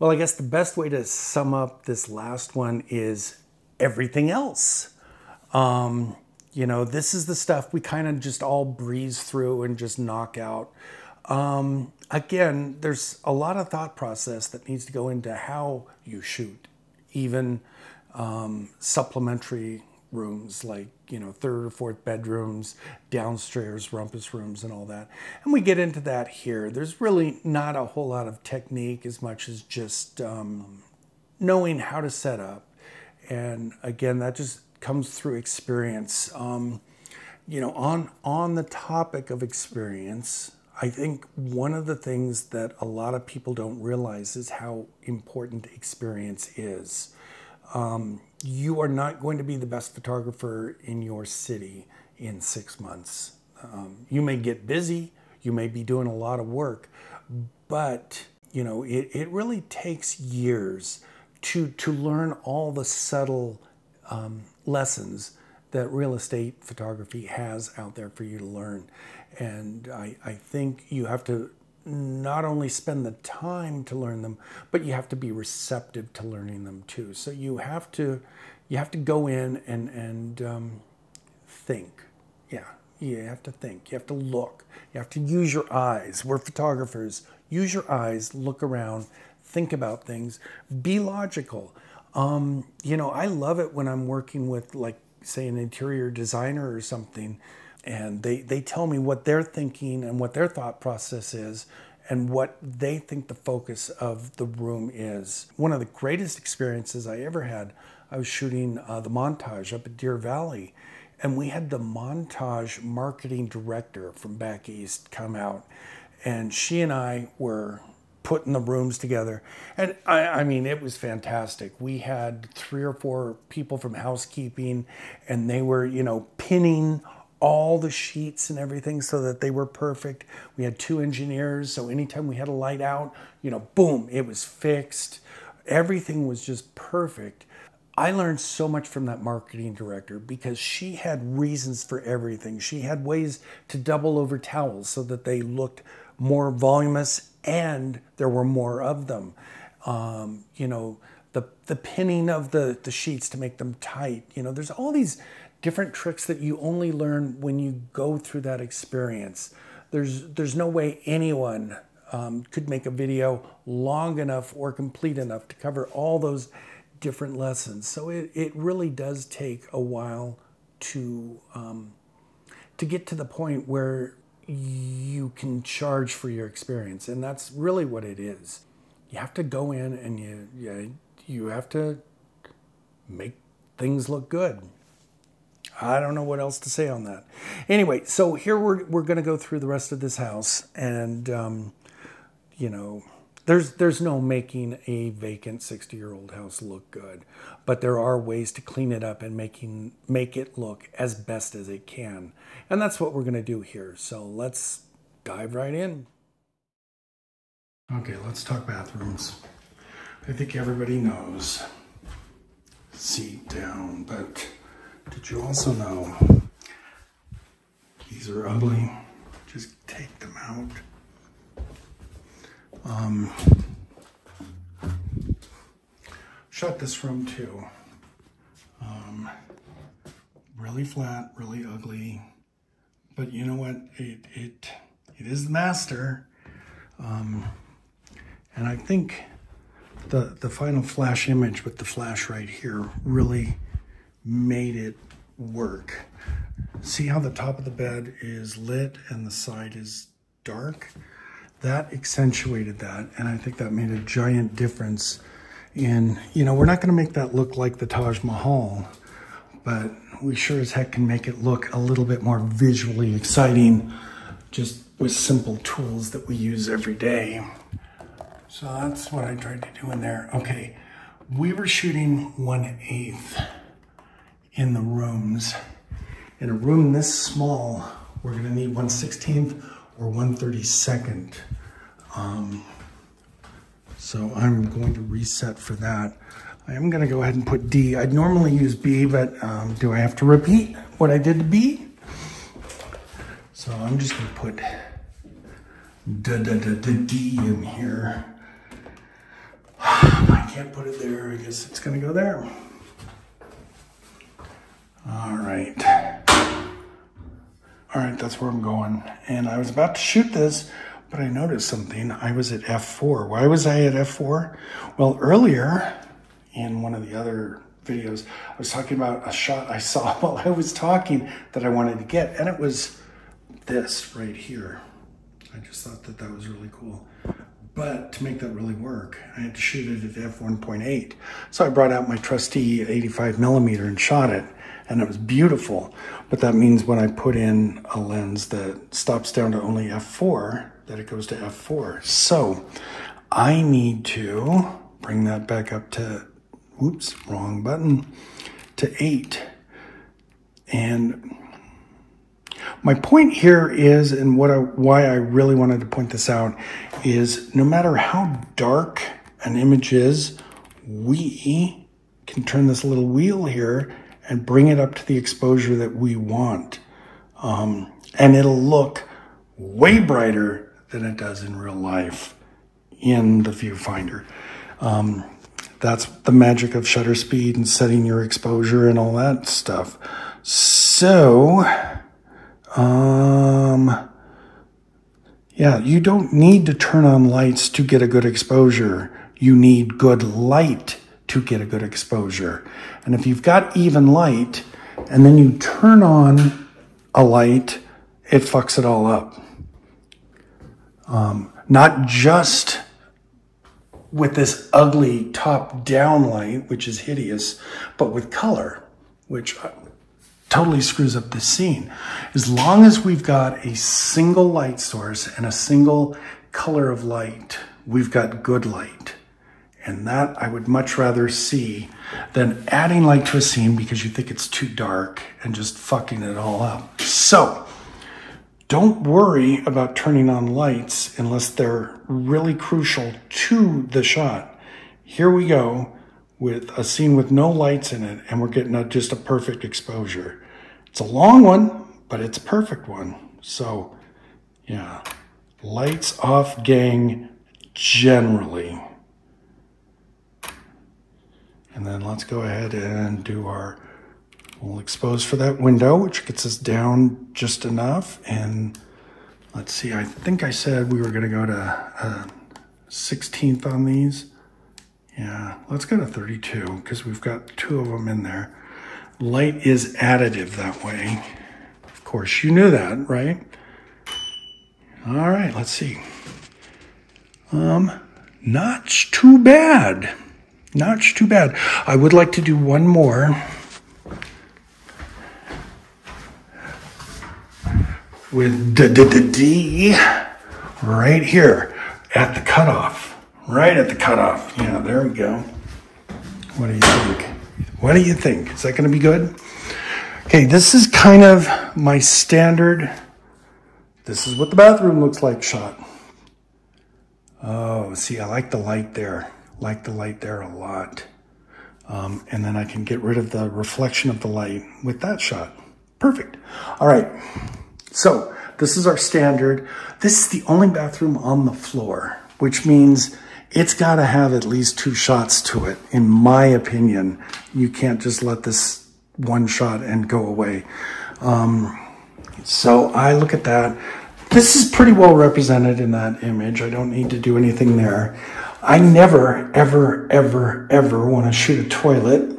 Well, I guess the best way to sum up this last one is everything else. Um, you know, this is the stuff we kind of just all breeze through and just knock out. Um, again, there's a lot of thought process that needs to go into how you shoot, even um, supplementary rooms like you know third or fourth bedrooms downstairs rumpus rooms and all that. And we get into that here. There's really not a whole lot of technique as much as just um, knowing how to set up. And again that just comes through experience. Um, you know on on the topic of experience I think one of the things that a lot of people don't realize is how important experience is. Um, you are not going to be the best photographer in your city in six months. Um, you may get busy, you may be doing a lot of work, but you know it, it really takes years to to learn all the subtle um, lessons that real estate photography has out there for you to learn. And I, I think you have to not only spend the time to learn them, but you have to be receptive to learning them too. So you have to you have to go in and and um, think. Yeah, you have to think. You have to look. You have to use your eyes. We're photographers. Use your eyes. Look around. Think about things. Be logical. Um, you know, I love it when I'm working with like say an interior designer or something and they, they tell me what they're thinking and what their thought process is and what they think the focus of the room is. One of the greatest experiences I ever had, I was shooting uh, the montage up at Deer Valley, and we had the montage marketing director from back east come out, and she and I were putting the rooms together. And I, I, mean, it was fantastic. We had three or four people from housekeeping, and they were, you know, pinning all the sheets and everything so that they were perfect. We had two engineers, so anytime we had a light out, you know, boom, it was fixed. Everything was just perfect. I learned so much from that marketing director because she had reasons for everything. She had ways to double over towels so that they looked more voluminous and there were more of them. Um, you know, the, the pinning of the, the sheets to make them tight. You know, there's all these different tricks that you only learn when you go through that experience. There's, there's no way anyone um, could make a video long enough or complete enough to cover all those different lessons. So it, it really does take a while to, um, to get to the point where you can charge for your experience. And that's really what it is. You have to go in and you, you, you have to make things look good. I don't know what else to say on that. Anyway, so here we're, we're going to go through the rest of this house and, um, you know, there's, there's no making a vacant 60 year old house look good, but there are ways to clean it up and making, make it look as best as it can. And that's what we're going to do here. So let's dive right in. Okay, let's talk bathrooms. I think everybody knows seat down, but did you also know these are ugly? Just take them out. Um, shut this room too. Um, really flat, really ugly. But you know what? It it it is the master. Um, and I think the the final flash image with the flash right here really made it work. See how the top of the bed is lit and the side is dark? That accentuated that, and I think that made a giant difference in, you know, we're not gonna make that look like the Taj Mahal, but we sure as heck can make it look a little bit more visually exciting just with simple tools that we use every day. So that's what I tried to do in there. Okay, we were shooting one eighth in the rooms. In a room this small, we're gonna need 1 16th or 1 32nd. Um, so I'm going to reset for that. I am gonna go ahead and put D. I'd normally use B, but um, do I have to repeat what I did to B? So I'm just gonna put D in here. I can't put it there. I guess it's going to go there. All right. All right, that's where I'm going. And I was about to shoot this, but I noticed something. I was at F4. Why was I at F4? Well, earlier in one of the other videos, I was talking about a shot I saw while I was talking that I wanted to get, and it was this right here. I just thought that that was really cool. But to make that really work, I had to shoot it at f1.8. So I brought out my trusty 85 millimeter and shot it, and it was beautiful. But that means when I put in a lens that stops down to only f4, that it goes to f4. So I need to bring that back up to, whoops, wrong button, to 8. And my point here is, and what I, why I really wanted to point this out, is no matter how dark an image is, we can turn this little wheel here and bring it up to the exposure that we want. Um, and it'll look way brighter than it does in real life in the viewfinder. Um, that's the magic of shutter speed and setting your exposure and all that stuff. So, um, yeah, you don't need to turn on lights to get a good exposure. You need good light to get a good exposure. And if you've got even light and then you turn on a light, it fucks it all up. Um, not just with this ugly top down light, which is hideous, but with color, which totally screws up the scene. As long as we've got a single light source and a single color of light, we've got good light. And that I would much rather see than adding light to a scene because you think it's too dark and just fucking it all up. So, don't worry about turning on lights unless they're really crucial to the shot. Here we go with a scene with no lights in it, and we're getting a, just a perfect exposure. It's a long one, but it's a perfect one. So, yeah, lights off gang generally. And then let's go ahead and do our, we'll expose for that window, which gets us down just enough. And let's see, I think I said we were gonna go to uh, 16th on these. Yeah, let's go to 32 because we've got two of them in there. Light is additive that way. Of course, you knew that, right? All right, let's see. Um, not too bad. Not too bad. I would like to do one more. With D, D, D, D right here at the cutoff. Right at the cutoff. Yeah, there we go. What do you think? What do you think? Is that going to be good? Okay, this is kind of my standard. This is what the bathroom looks like shot. Oh, see, I like the light there. Like the light there a lot. Um, and then I can get rid of the reflection of the light with that shot. Perfect. All right. So this is our standard. This is the only bathroom on the floor, which means it's got to have at least two shots to it, in my opinion. You can't just let this one shot and go away. Um, so I look at that. This is pretty well represented in that image. I don't need to do anything there. I never, ever, ever, ever want to shoot a toilet.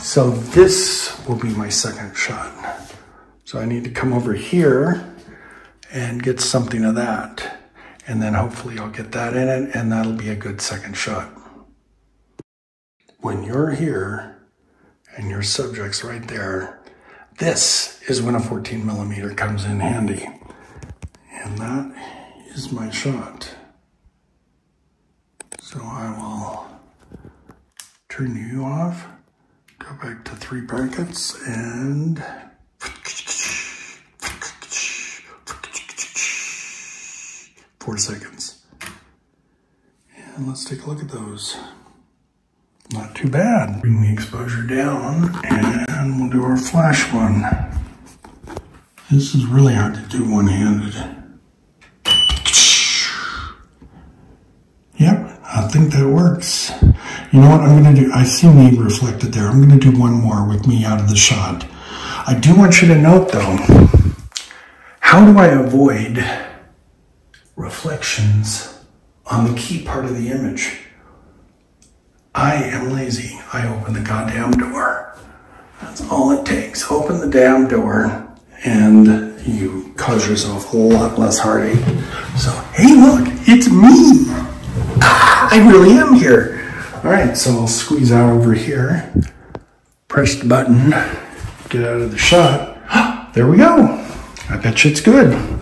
So this will be my second shot. So I need to come over here and get something of that and then hopefully I'll get that in it and that'll be a good second shot. When you're here and your subject's right there, this is when a 14 millimeter comes in handy. And that is my shot. So I will turn you off, go back to three brackets and four seconds. And let's take a look at those. Not too bad. Bring the exposure down and we'll do our flash one. This is really hard to do one-handed. Yep, I think that works. You know what I'm going to do? I see me reflected there. I'm going to do one more with me out of the shot. I do want you to note though, how do I avoid reflections on the key part of the image? I am lazy. I open the goddamn door. That's all it takes. Open the damn door and you cause yourself a lot less heartache. So, hey, look, it's me. Ah, I really am here. All right, so I'll squeeze out over here, press the button, get out of the shot. there we go. I bet you it's good.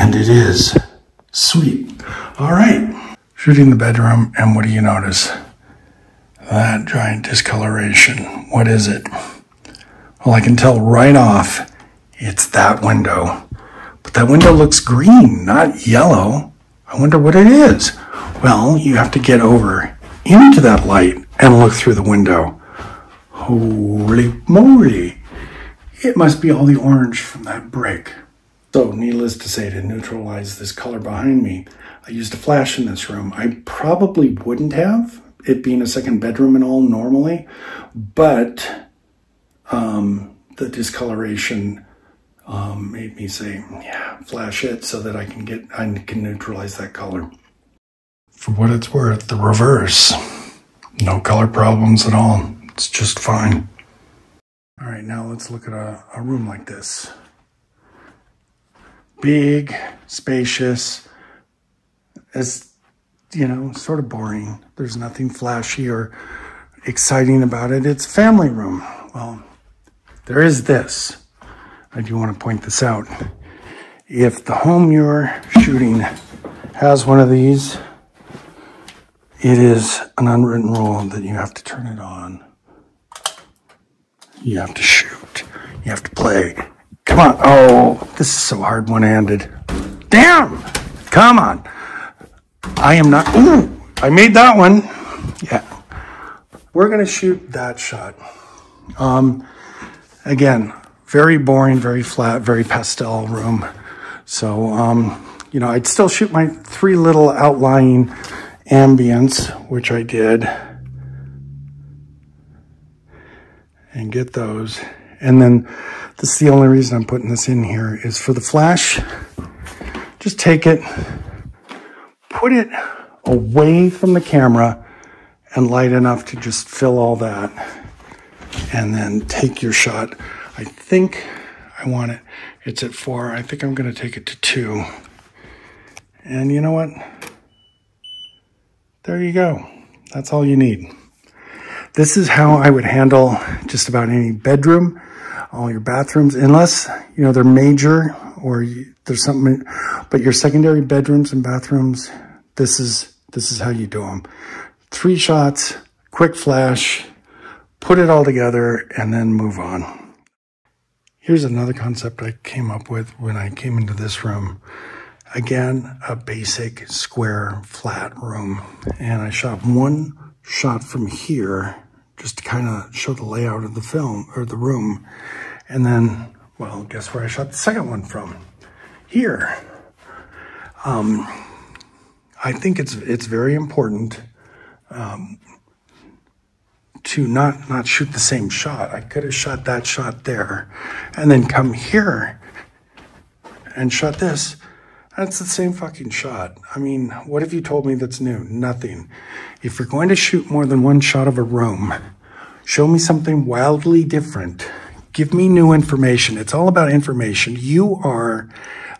And it is. Sweet. All right. Shooting the bedroom, and what do you notice? That giant discoloration. What is it? Well, I can tell right off it's that window. But that window looks green, not yellow. I wonder what it is. Well, you have to get over into that light and look through the window. Holy moly! It must be all the orange from that brick. So, needless to say, to neutralize this color behind me, I used a flash in this room. I probably wouldn't have, it being a second bedroom and all normally, but um, the discoloration um, made me say, yeah, flash it so that I can get, I can neutralize that color. For what it's worth, the reverse. No color problems at all. It's just fine. All right, now let's look at a, a room like this. Big, spacious, as you know, sort of boring. There's nothing flashy or exciting about it. It's family room. Well, there is this. I do want to point this out. If the home you're shooting has one of these, it is an unwritten rule that you have to turn it on. You have to shoot. You have to play. Come on. Oh, this is so hard one-handed. Damn! Come on. I am not. Ooh, I made that one. Yeah. We're going to shoot that shot. Um, again, very boring, very flat, very pastel room. So, um, you know, I'd still shoot my three little outlying ambience, which I did. And get those. And then this is the only reason I'm putting this in here is for the flash. Just take it, put it away from the camera and light enough to just fill all that. And then take your shot. I think I want it, it's at four. I think I'm gonna take it to two. And you know what? There you go. That's all you need. This is how I would handle just about any bedroom, all your bathrooms, unless, you know, they're major or you, there's something, but your secondary bedrooms and bathrooms, this is, this is how you do them. Three shots, quick flash, put it all together, and then move on. Here's another concept I came up with when I came into this room. Again, a basic square flat room. And I shot one shot from here just to kind of show the layout of the film or the room. And then, well, guess where I shot the second one from? Here. Um, I think it's it's very important um, to not not shoot the same shot. I could have shot that shot there, and then come here and shot this. That's the same fucking shot. I mean, what have you told me that's new? Nothing. If you're going to shoot more than one shot of a room, show me something wildly different. Give me new information. It's all about information. You are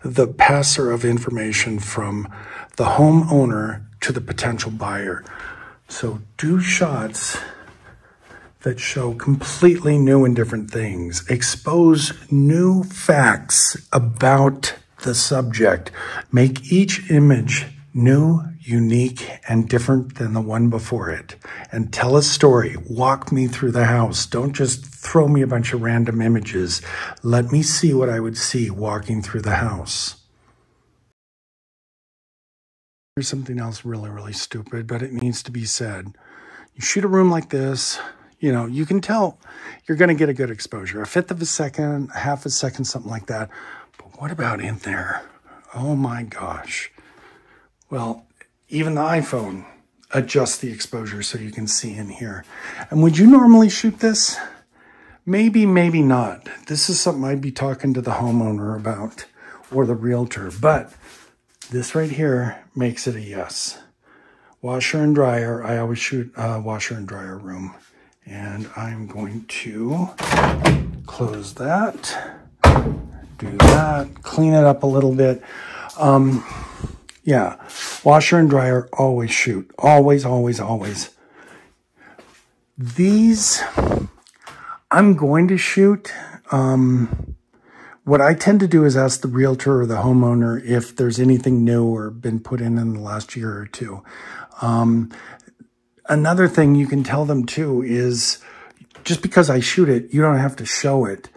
the passer of information from the homeowner to the potential buyer. So do shots that show completely new and different things. Expose new facts about the subject. Make each image new, unique, and different than the one before it. And tell a story. Walk me through the house. Don't just throw me a bunch of random images. Let me see what I would see walking through the house. Here's something else really, really stupid, but it needs to be said. You shoot a room like this, you know, you can tell you're going to get a good exposure. A fifth of a second, half a second, something like that. What about in there? Oh my gosh. Well, even the iPhone adjusts the exposure so you can see in here. And would you normally shoot this? Maybe, maybe not. This is something I'd be talking to the homeowner about or the realtor, but this right here makes it a yes. Washer and dryer, I always shoot a washer and dryer room. And I'm going to close that, do that, clean it up a little bit. Um, yeah, washer and dryer, always shoot. Always, always, always. These, I'm going to shoot. Um, what I tend to do is ask the realtor or the homeowner if there's anything new or been put in in the last year or two. Um, another thing you can tell them too is just because I shoot it, you don't have to show it.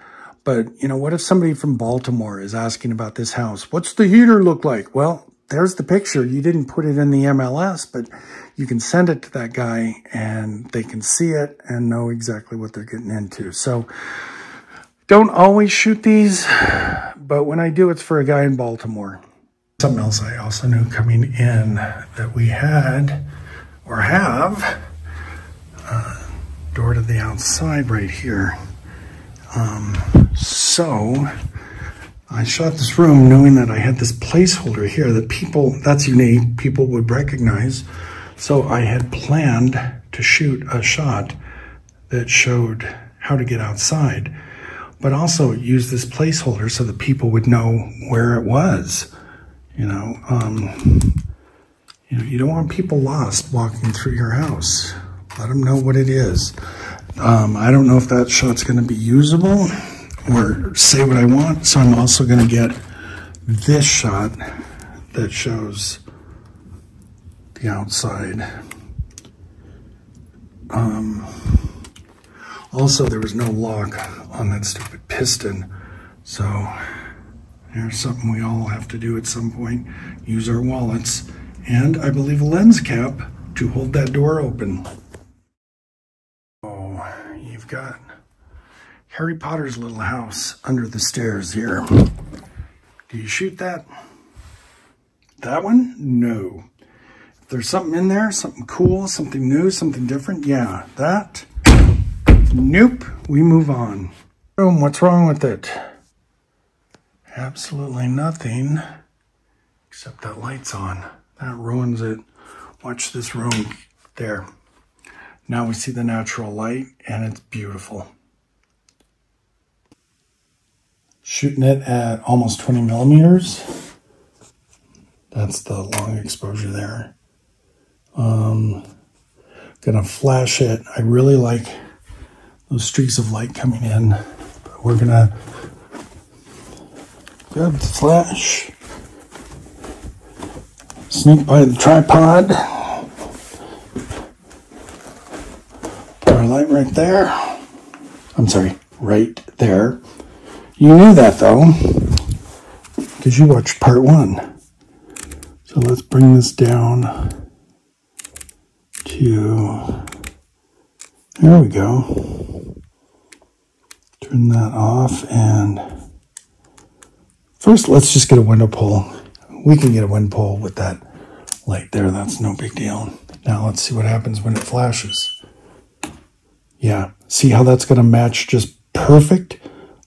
But, you know, what if somebody from Baltimore is asking about this house? What's the heater look like? Well, there's the picture. You didn't put it in the MLS, but you can send it to that guy and they can see it and know exactly what they're getting into. So don't always shoot these, but when I do, it's for a guy in Baltimore. Something else I also knew coming in that we had or have uh, door to the outside right here. Um, so I shot this room knowing that I had this placeholder here that people, that's unique, people would recognize. So I had planned to shoot a shot that showed how to get outside, but also use this placeholder so that people would know where it was. You know, um, you know, you don't want people lost walking through your house. Let them know what it is. Um, I don't know if that shot's going to be usable or say what I want. So I'm also going to get this shot that shows the outside. Um, also, there was no lock on that stupid piston. So there's something we all have to do at some point. Use our wallets. And I believe a lens cap to hold that door open. Got Harry Potter's little house under the stairs here. Do you shoot that? That one? No. If there's something in there, something cool, something new, something different, yeah, that. Nope, we move on. Boom, what's wrong with it? Absolutely nothing, except that light's on. That ruins it. Watch this room there. Now we see the natural light and it's beautiful. shooting it at almost 20 millimeters. That's the long exposure there. Um, gonna flash it. I really like those streaks of light coming in. But we're gonna grab the flash, sneak by the tripod, put our light right there. I'm sorry, right there. You knew that though, because you watched part one. So let's bring this down to, there we go. Turn that off and first let's just get a window pull. We can get a window pull with that light there. That's no big deal. Now let's see what happens when it flashes. Yeah, see how that's going to match just perfect?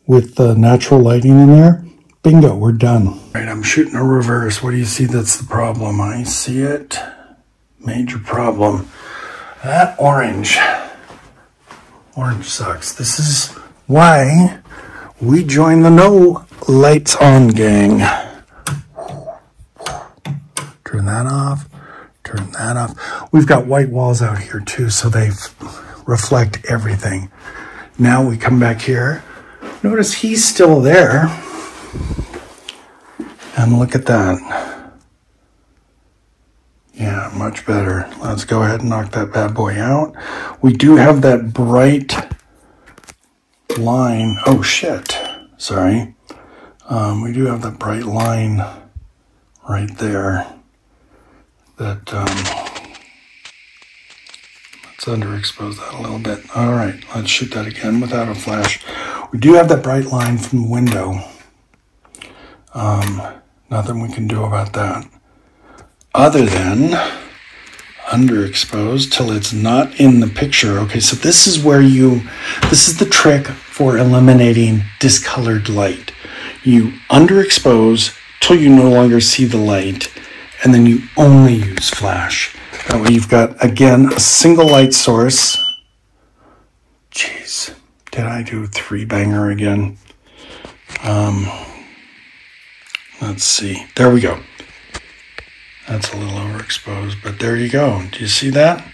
with the natural lighting in there, bingo, we're done. All right, I'm shooting a reverse. What do you see that's the problem? I see it. Major problem. That orange. Orange sucks. This is why we join the no lights on gang. Turn that off. Turn that off. We've got white walls out here too, so they reflect everything. Now we come back here Notice he's still there. And look at that. Yeah, much better. Let's go ahead and knock that bad boy out. We do have that bright line. Oh, shit. Sorry. Um, we do have that bright line right there that um, let's underexpose that a little bit. All right, let's shoot that again without a flash. We do have that bright line from the window. Um, nothing we can do about that. other than underexposed till it's not in the picture. Okay, so this is where you, this is the trick for eliminating discolored light. You underexpose till you no longer see the light, and then you only use flash. That way you've got, again, a single light source. Jeez, did I do three banger again? Um, let's see. There we go. That's a little overexposed, but there you go. Do you see that?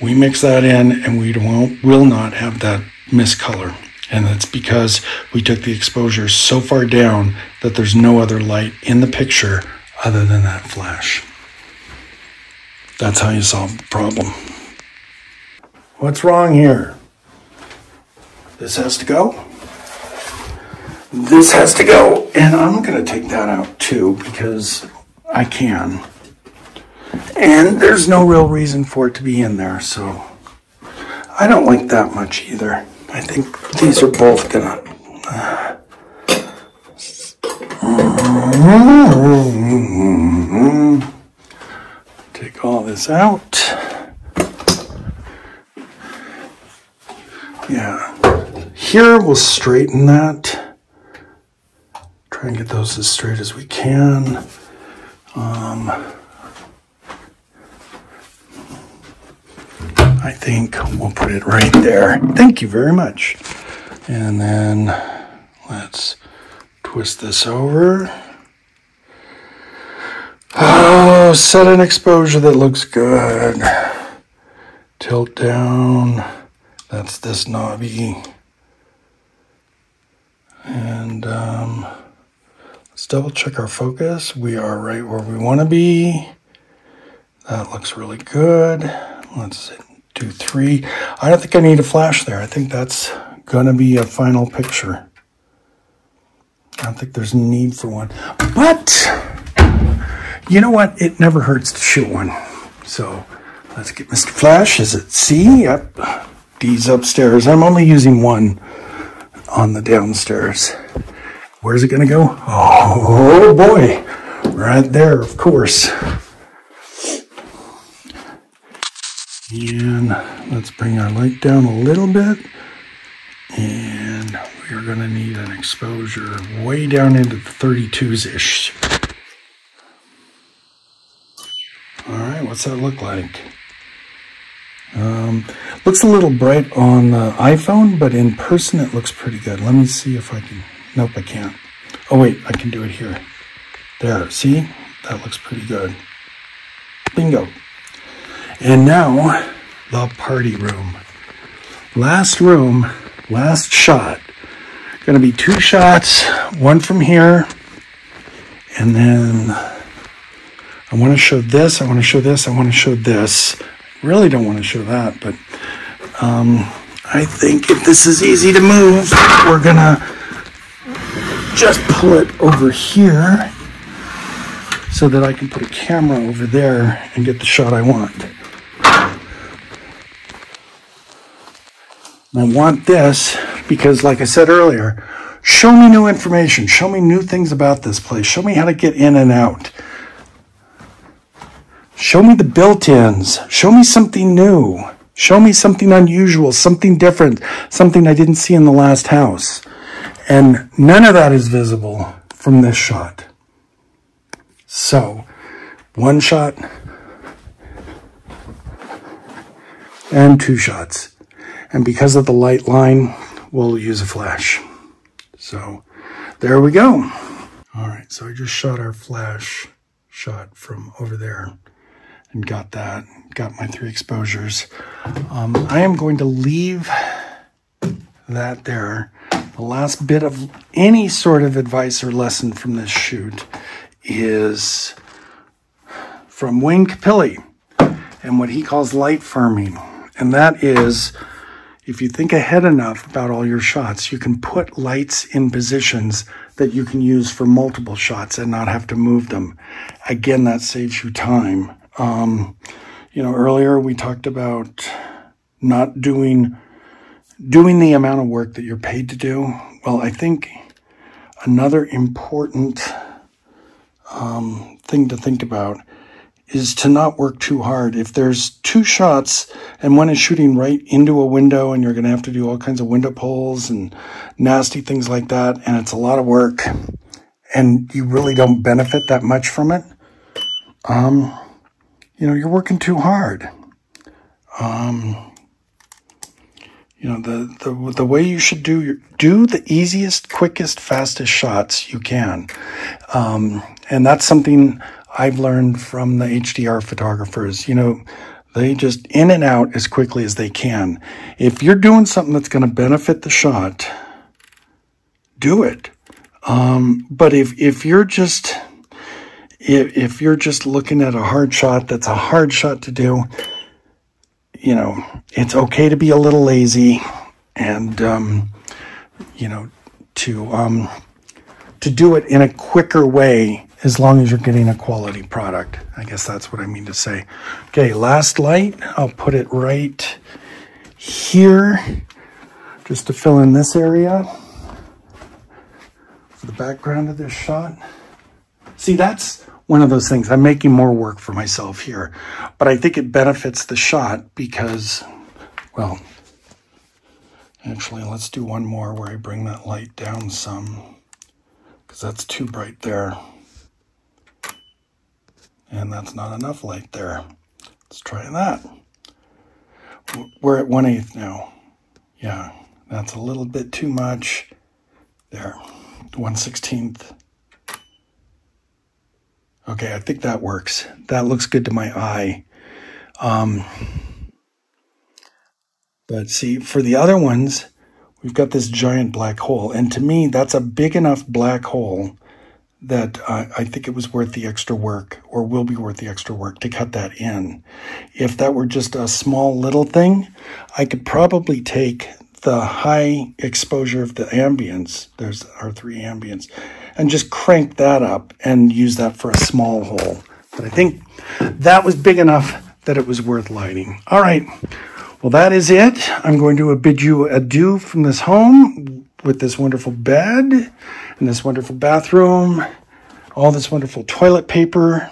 We mix that in and we won't, will not have that miscolor. And that's because we took the exposure so far down that there's no other light in the picture other than that flash. That's how you solve the problem. What's wrong here? This has to go. This has to go. And I'm going to take that out too because I can. And there's no real reason for it to be in there, so I don't like that much either. I think these are both gonna. Uh, take all this out. Yeah. Here we'll straighten that. Try and get those as straight as we can. Um, I think we'll put it right there. Thank you very much. And then let's twist this over. Oh, set an exposure that looks good. Tilt down. That's this knobby. And um, Let's double check our focus. We are right where we want to be. That looks really good. Let's do three. I don't think I need a flash there. I think that's going to be a final picture. I don't think there's need for one. But, you know what? It never hurts to shoot one. So, let's get Mr. Flash. Is it C? Yep. D's upstairs. I'm only using one on the downstairs. Where's it going to go? Oh boy, right there, of course. And let's bring our light down a little bit. And we're going to need an exposure way down into the 32s-ish. All right, what's that look like? Um, looks a little bright on the iPhone, but in person it looks pretty good. Let me see if I can Nope, I can't. Oh, wait, I can do it here. There, see? That looks pretty good. Bingo. And now, the party room. Last room, last shot. Gonna be two shots, one from here, and then I wanna show this, I wanna show this, I wanna show this. Really don't wanna show that, but um, I think if this is easy to move, we're gonna just pull it over here so that I can put a camera over there and get the shot I want. I want this because, like I said earlier, show me new information. Show me new things about this place. Show me how to get in and out. Show me the built-ins. Show me something new. Show me something unusual, something different, something I didn't see in the last house. And none of that is visible from this shot. So, one shot and two shots. And because of the light line, we'll use a flash. So, there we go. All right, so I just shot our flash shot from over there and got that, got my three exposures. Um, I am going to leave that there the last bit of any sort of advice or lesson from this shoot is from Wayne Capelli and what he calls light firming. And that is if you think ahead enough about all your shots, you can put lights in positions that you can use for multiple shots and not have to move them. Again, that saves you time. Um, you know, earlier we talked about not doing doing the amount of work that you're paid to do, well, I think another important um, thing to think about is to not work too hard. If there's two shots and one is shooting right into a window and you're going to have to do all kinds of window pulls and nasty things like that, and it's a lot of work and you really don't benefit that much from it, um, you know, you're working too hard. Um, you know, the, the, the way you should do your, do the easiest, quickest, fastest shots you can. Um, and that's something I've learned from the HDR photographers. You know, they just in and out as quickly as they can. If you're doing something that's going to benefit the shot, do it. Um, but if, if you're just, if, if you're just looking at a hard shot, that's a hard shot to do, you know, it's okay to be a little lazy and, um, you know, to, um, to do it in a quicker way as long as you're getting a quality product. I guess that's what I mean to say. Okay, last light, I'll put it right here just to fill in this area for the background of this shot. See, that's one of those things. I'm making more work for myself here, but I think it benefits the shot because, well, actually, let's do one more where I bring that light down some because that's too bright there. And that's not enough light there. Let's try that. We're at 1 8 now. Yeah, that's a little bit too much. There, 1 16th. Okay, I think that works. That looks good to my eye. Um, but see, for the other ones, we've got this giant black hole. And to me, that's a big enough black hole that uh, I think it was worth the extra work or will be worth the extra work to cut that in. If that were just a small little thing, I could probably take the high exposure of the ambience, there's our three ambience, and just crank that up and use that for a small hole. But I think that was big enough that it was worth lighting. All right. Well, that is it. I'm going to bid you adieu from this home with this wonderful bed and this wonderful bathroom, all this wonderful toilet paper,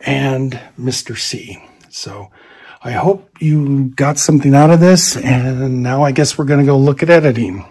and Mr. C. So I hope you got something out of this. And now I guess we're going to go look at editing.